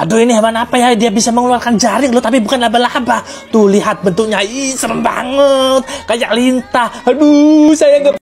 Aduh ini hewan apa ya? Dia bisa mengeluarkan jaring loh, tapi bukan laba-laba. Tuh lihat bentuknya, ih serem banget. Kayak lintah. Aduh, saya nggak